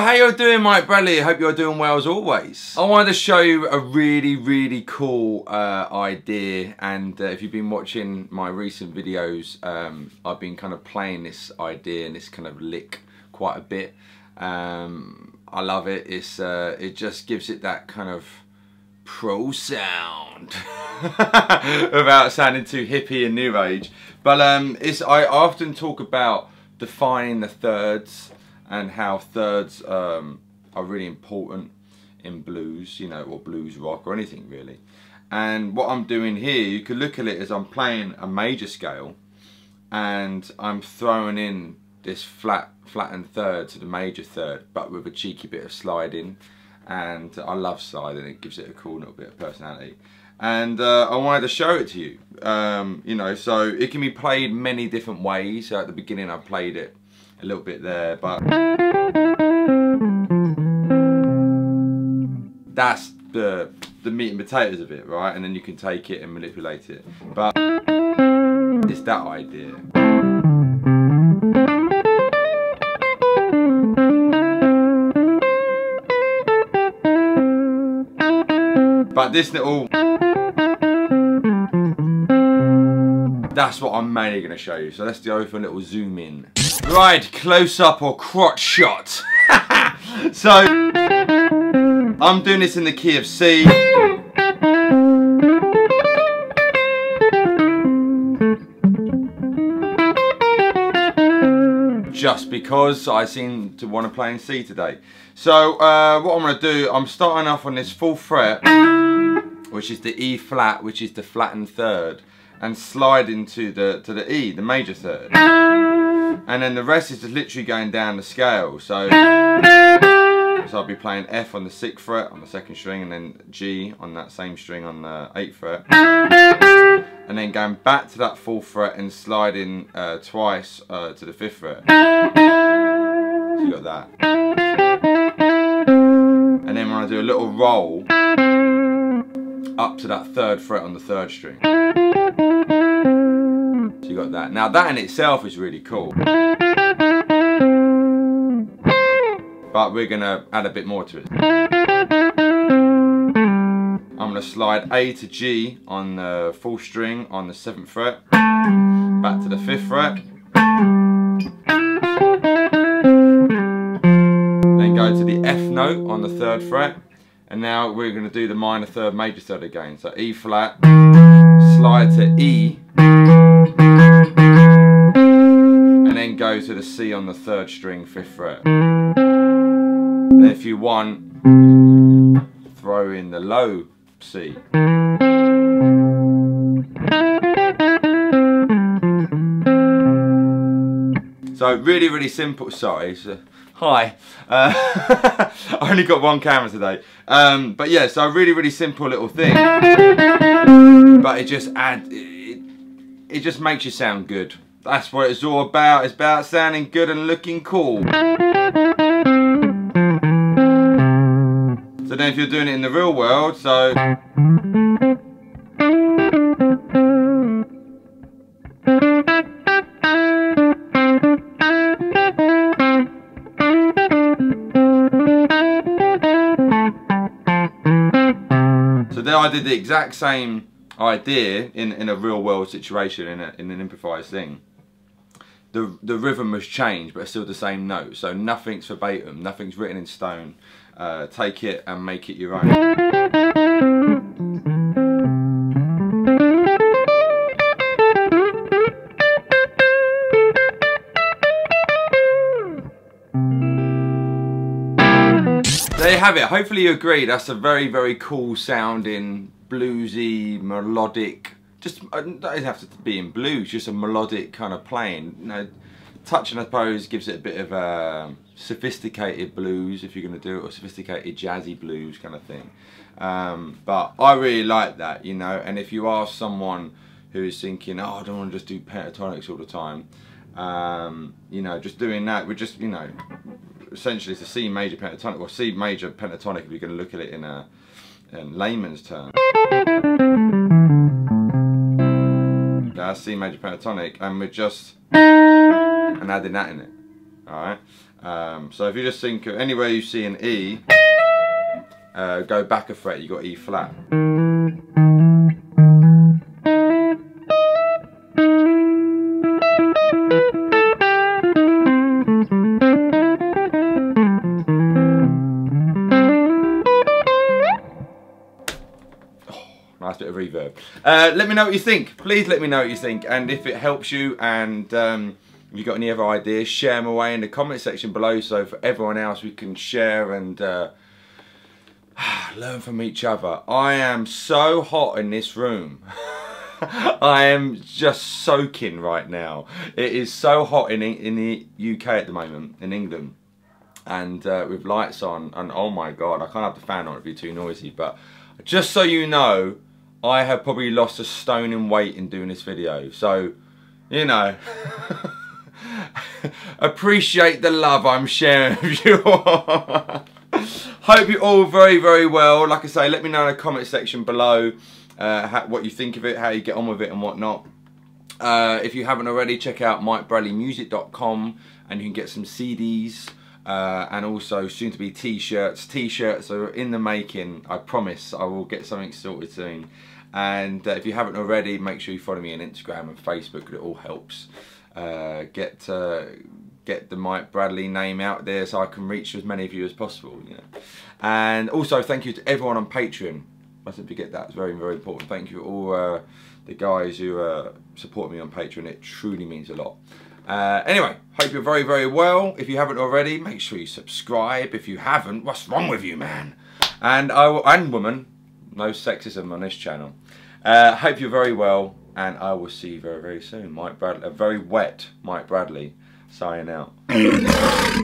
How you doing, Mike Bradley? I hope you're doing well as always. I wanted to show you a really, really cool uh, idea, and uh, if you've been watching my recent videos, um, I've been kind of playing this idea and this kind of lick quite a bit. Um, I love it. It's uh, it just gives it that kind of pro sound without sounding too hippie and new age. But um, it's I often talk about defining the thirds and how thirds um, are really important in blues, you know, or blues rock or anything really. And what I'm doing here, you could look at it as I'm playing a major scale and I'm throwing in this flat flattened third to the major third, but with a cheeky bit of sliding. And I love sliding, it gives it a cool little bit of personality. And uh, I wanted to show it to you, um, you know, so it can be played many different ways. So at the beginning I played it a little bit there, but that's the the meat and potatoes of it, right? And then you can take it and manipulate it. But it's that idea. But this little that's what I'm mainly going to show you. So let's go for a little zoom in. Right, close up or crotch shot. so, I'm doing this in the key of C. Just because I seem to want to play in C today. So, uh, what I'm going to do, I'm starting off on this full fret, which is the E flat, which is the flattened third and slide into the to the E, the major third. And then the rest is just literally going down the scale. So, so I'll be playing F on the 6th fret on the second string and then G on that same string on the 8th fret. And then going back to that fourth fret and sliding uh, twice uh, to the 5th fret. So you got that. And then when I do a little roll up to that third fret on the third string. So you got that. Now that in itself is really cool. But we're gonna add a bit more to it. I'm gonna slide A to G on the full string on the seventh fret, back to the fifth fret, then go to the F note on the third fret, and now we're gonna do the minor third major third again. So E flat, slide to E, go to the C on the third string, fifth fret. If you want, throw in the low C. So really, really simple. Sorry, so, hi. Uh, I only got one camera today. Um, but yeah, so really, really simple little thing. But it just adds. it, it just makes you sound good. That's what it's all about. It's about sounding good and looking cool. So then if you're doing it in the real world, so... So there I did the exact same idea in, in a real world situation, in, a, in an improvised thing the the rhythm has changed, but it's still the same note. So nothing's verbatim, nothing's written in stone. Uh, take it and make it your own. There you have it. Hopefully you agree. That's a very, very cool sounding, bluesy, melodic just uh, doesn't have to be in blues, just a melodic kind of playing. You know, touching I suppose gives it a bit of a sophisticated blues if you're going to do it, or sophisticated jazzy blues kind of thing. Um, but I really like that, you know. And if you ask someone who is thinking, oh, I don't want to just do pentatonics all the time, um, you know, just doing that, we're just, you know, essentially it's a C major pentatonic, or C major pentatonic if you're going to look at it in a in layman's term. C major pentatonic and we're just and adding that in it Alright? Um, so if you just think of anywhere you see an E, uh, go back a fret, you got E flat. Reverb. Uh, let me know what you think. Please let me know what you think. And if it helps you and um, you've got any other ideas, share them away in the comment section below so for everyone else we can share and uh, learn from each other. I am so hot in this room. I am just soaking right now. It is so hot in, in the UK at the moment, in England. And uh, with lights on, and oh my god, I can't have the fan on, it'd be too noisy. But just so you know, I have probably lost a stone in weight in doing this video. So, you know, appreciate the love I'm sharing with you Hope you're all very, very well. Like I say, let me know in the comment section below uh, how, what you think of it, how you get on with it and whatnot. Uh, if you haven't already, check out mikebradleymusic.com and you can get some CDs uh, and also soon to be t-shirts. T-shirts are in the making. I promise I will get something sorted soon. And uh, if you haven't already, make sure you follow me on Instagram and Facebook. It all helps. Uh, get uh, get the Mike Bradley name out there so I can reach as many of you as possible. You know? And also thank you to everyone on Patreon. Mustn't forget that. It's very very important. Thank you all uh, the guys who uh, support me on Patreon. It truly means a lot. Uh, anyway, hope you're very, very well. If you haven't already, make sure you subscribe. If you haven't, what's wrong with you, man? And I will, and woman, no sexism on this channel. Uh, hope you're very well, and I will see you very, very soon. Mike Bradley, a very wet Mike Bradley, signing out.